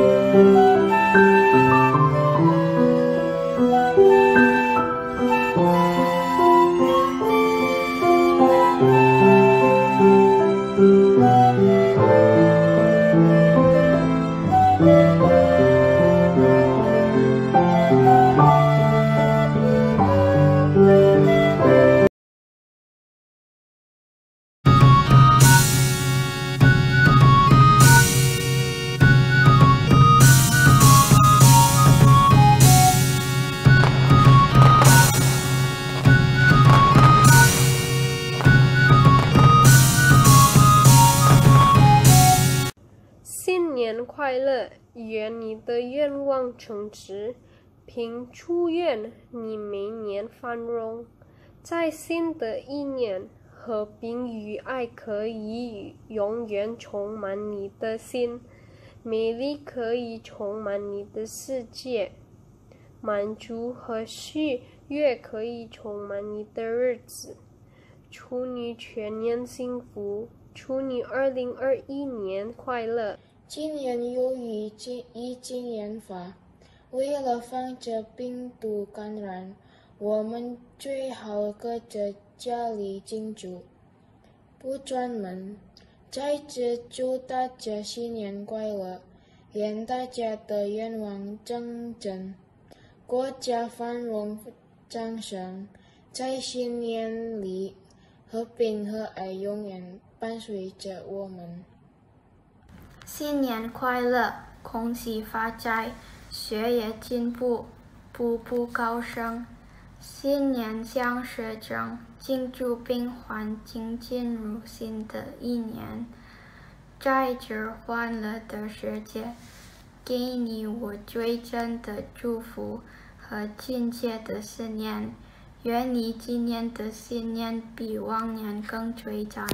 新快乐！愿你的愿望成真，并祝愿你明年繁荣。在新的一年，和平与爱可以永远充满你的心，美丽可以充满你的世界，满足和喜悦可以充满你的日子。祝你全年幸福！祝你二零二一年快乐！今年由于疫情研发，为了防止病毒感染，我们最好搁着家里庆祝，不出门。在此祝大家新年快乐，愿大家的愿望成真，国家繁荣昌盛。在新年里，和平和爱永远伴随着我们。新年快乐，恭喜发财，学业进步，步步高升。新年象征着庆祝并欢庆进入新的一年，在这欢乐的世界，给你我最真的祝福和亲切的思念。愿你今年的新年比往年更璀璨。